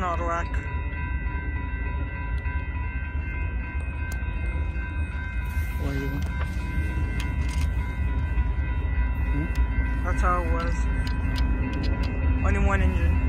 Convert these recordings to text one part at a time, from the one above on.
done auto rack. Why you? Hmm? That's how it was. Only one engine.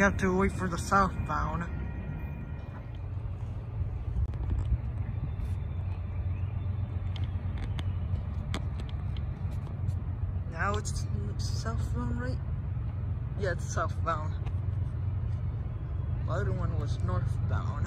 We have to wait for the southbound. Now it's southbound, right? Yeah, it's southbound. The other one was northbound.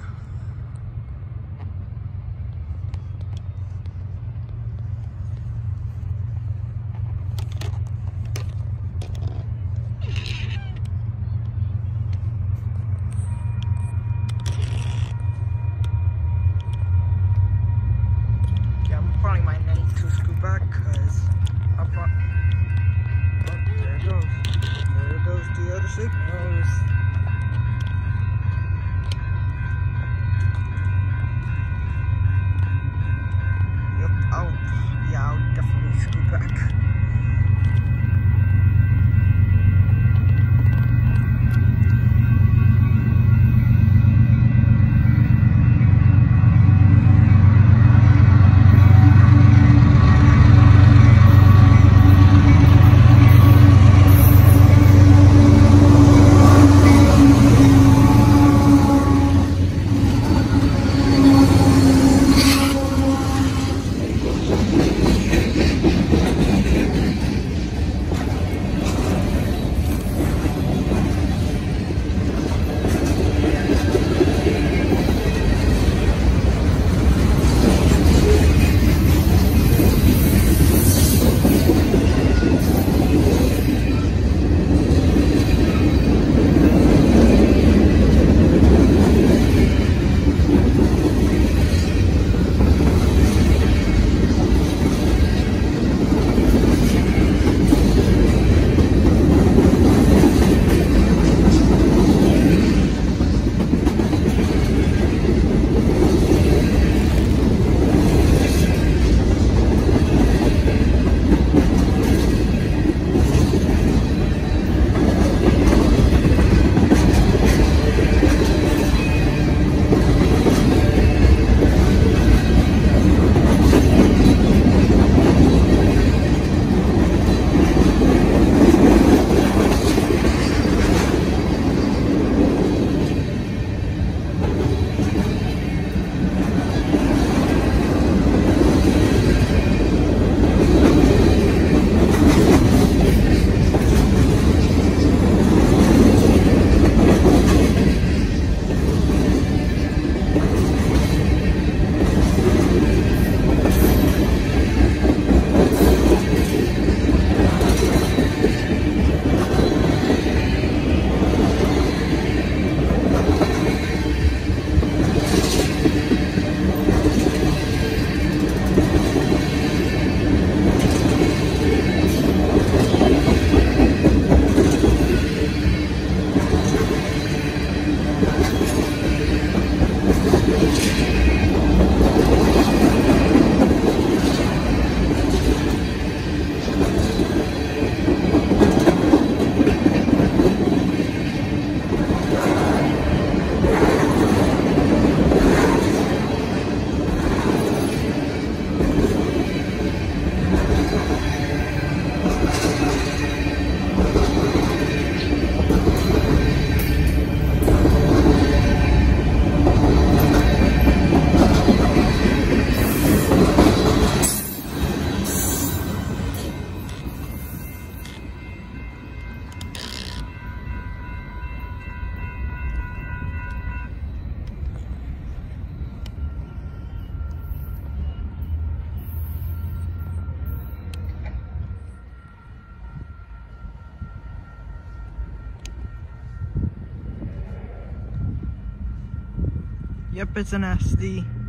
Yep, it's an SD.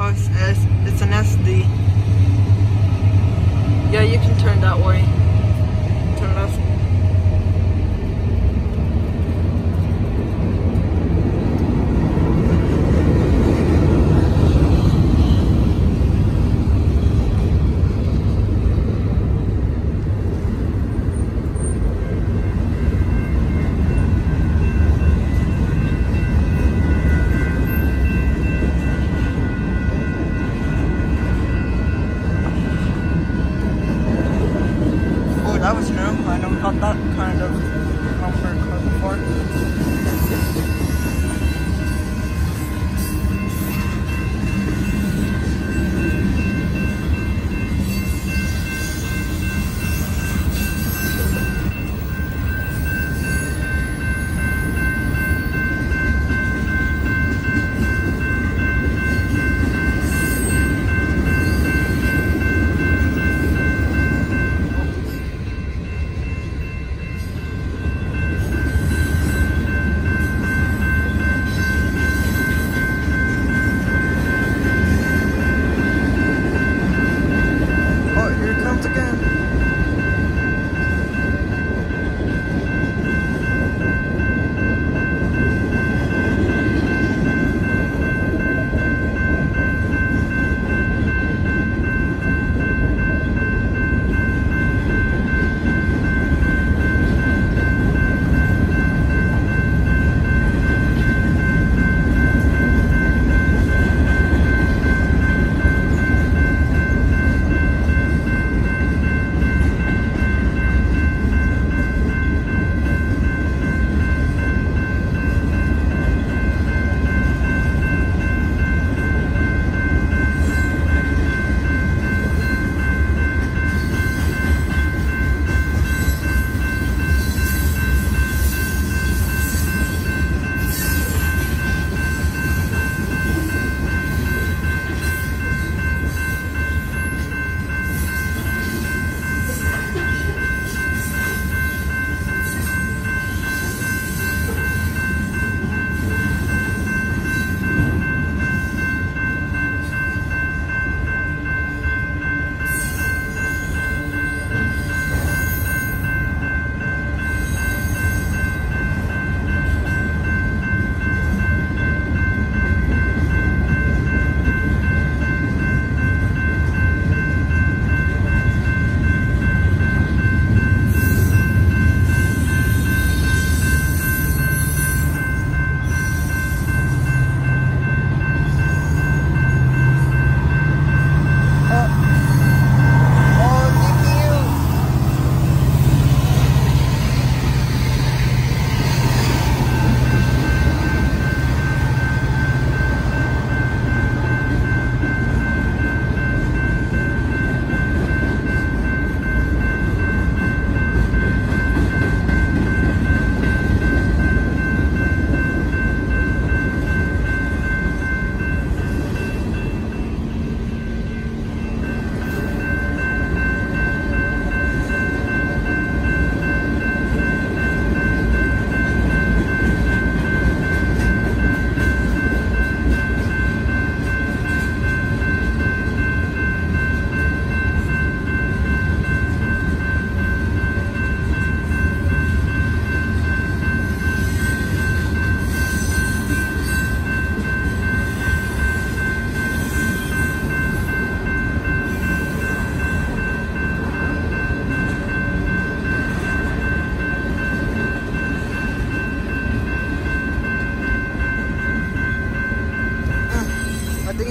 Oh, it's, it's, an SD. Yeah, you can turn that way. Turn left.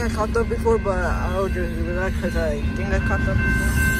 Caught up before, but I'll just relax because I think I caught up before.